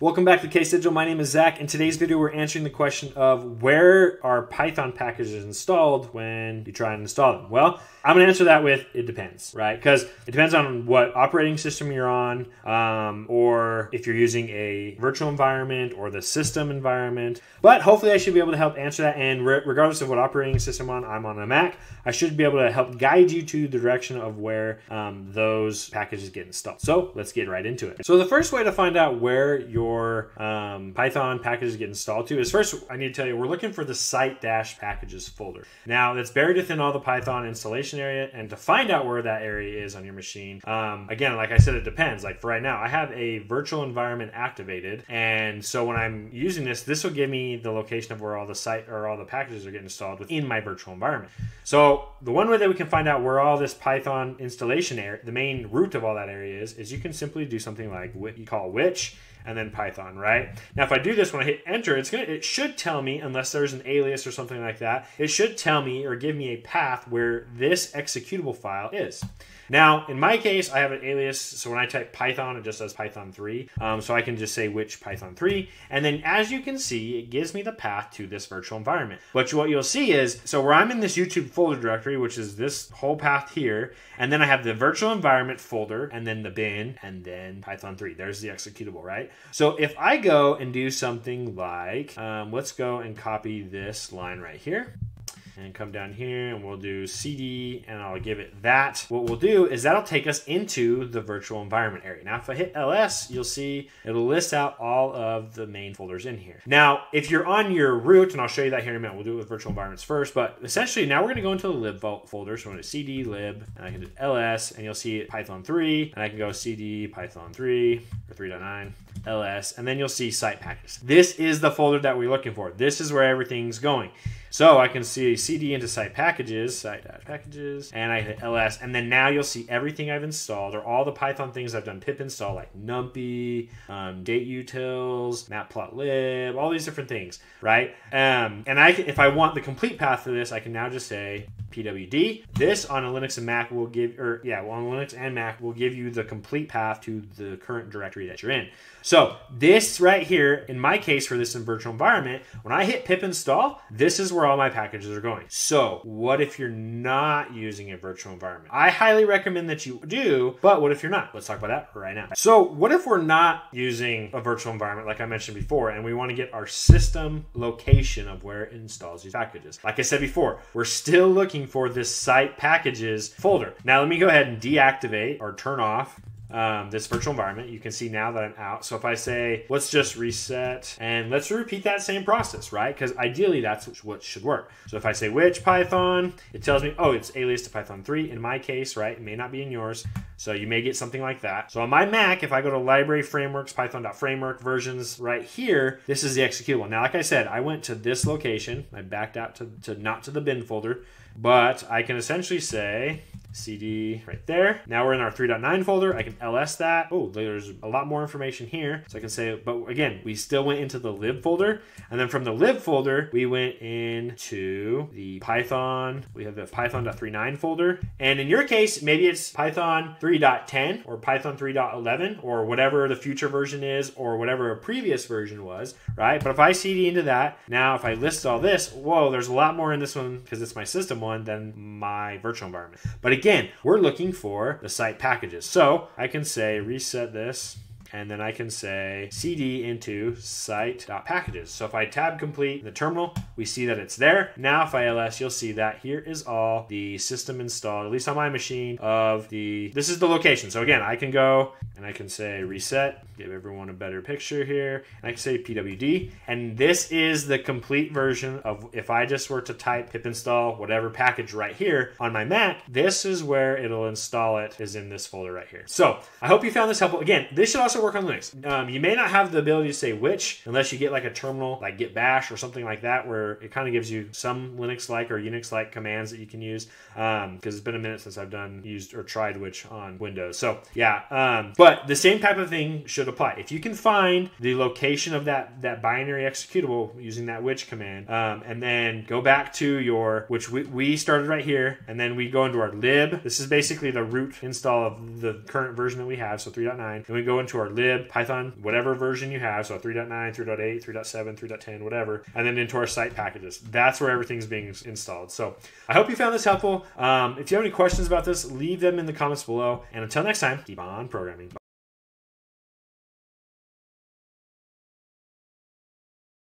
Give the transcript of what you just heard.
Welcome back to Case Digital. My name is Zach. In today's video, we're answering the question of where are Python packages installed when you try and install them? Well, I'm going to answer that with it depends, right? Because it depends on what operating system you're on, um, or if you're using a virtual environment or the system environment. But hopefully, I should be able to help answer that. And re- regardless of what operating system I'm on, I'm on a Mac. I should be able to help guide you to the direction of where um, those packages get installed. So let's get right into it. So the first way to find out where your um, Python packages get installed to is first I need to tell you we're looking for the site dash packages folder. Now that's buried within all the Python installation area, and to find out where that area is on your machine, um, again, like I said, it depends. Like for right now, I have a virtual environment activated, and so when I'm using this, this will give me the location of where all the site or all the packages are getting installed within my virtual environment. So the one way that we can find out where all this Python installation area, the main root of all that area is, is you can simply do something like what you call which and then Python, right? Now, if I do this when I hit enter, it's gonna it should tell me, unless there's an alias or something like that, it should tell me or give me a path where this executable file is. Now, in my case, I have an alias, so when I type Python, it just says Python 3. Um, so I can just say which Python 3, and then as you can see, it gives me the path to this virtual environment. But what you'll see is, so where I'm in this YouTube folder directory, which is this whole path here, and then I have the virtual environment folder, and then the bin, and then Python 3. There's the executable, right? So if I go and do something like, um, let's go and copy this line right here and come down here and we'll do CD and I'll give it that. What we'll do is that'll take us into the virtual environment area. Now, if I hit LS, you'll see it'll list out all of the main folders in here. Now, if you're on your root, and I'll show you that here in a minute, we'll do it with virtual environments first, but essentially now we're gonna go into the lib folder. So I'm gonna CD lib and I can do LS and you'll see Python 3 and I can go CD Python 3 or 3.9 ls, and then you'll see site packages. This is the folder that we're looking for. This is where everything's going. So I can see cd into site packages, site packages, and I hit ls, and then now you'll see everything I've installed or all the Python things I've done pip install like numpy, um, dateutils, matplotlib, all these different things, right? Um, and I if I want the complete path for this, I can now just say pwd. This on a Linux and Mac will give, or yeah, well, on Linux and Mac will give you the complete path to the current directory that you're in. So this right here, in my case for this in virtual environment, when I hit pip install, this is where all my packages are going. So what if you're not using a virtual environment? I highly recommend that you do, but what if you're not? Let's talk about that right now. So what if we're not using a virtual environment like I mentioned before, and we want to get our system location of where it installs these packages? Like I said before, we're still looking for this site packages folder. Now let me go ahead and deactivate or turn off um, this virtual environment. You can see now that I'm out. So if I say, let's just reset and let's repeat that same process, right? Because ideally that's what should work. So if I say which Python, it tells me, oh, it's alias to Python 3 in my case, right? It may not be in yours. So you may get something like that. So on my Mac, if I go to library frameworks, python.framework versions right here, this is the executable. Now, like I said, I went to this location. I backed out to, to not to the bin folder, but I can essentially say CD right there. Now we're in our 3.9 folder. I can ls that. Oh, there's a lot more information here. So I can say, but again, we still went into the lib folder. And then from the lib folder, we went into the Python. We have the python.39 folder. And in your case, maybe it's Python 3.10 or Python 3.11 or whatever the future version is or whatever a previous version was, right? But if I CD into that, now if I list all this, whoa, there's a lot more in this one because it's my system one than my virtual environment. But again, we're looking for the site packages. So I can say reset this and then I can say cd into site.packages. So if I tab complete the terminal, we see that it's there. Now if I ls, you'll see that here is all the system installed, at least on my machine, of the, this is the location. So again, I can go and I can say reset, give everyone a better picture here, and I can say pwd, and this is the complete version of if I just were to type pip install whatever package right here on my Mac, this is where it'll install it, is in this folder right here. So I hope you found this helpful. Again, this should also work on Linux. Um, you may not have the ability to say which unless you get like a terminal like git bash or something like that where it kind of gives you some Linux-like or Unix-like commands that you can use because um, it's been a minute since I've done used or tried which on Windows. So yeah, um, but the same type of thing should apply. If you can find the location of that that binary executable using that which command, um, and then go back to your which we, we started right here, and then we go into our lib. This is basically the root install of the current version that we have, so 3.9, and we go into our lib, Python, whatever version you have. So 3.9, 3.8, 3.7, 3.10, whatever, and then into our site packages. That's where everything's being installed. So I hope you found this helpful. Um, if you have any questions about this, leave them in the comments below. And until next time, keep on programming.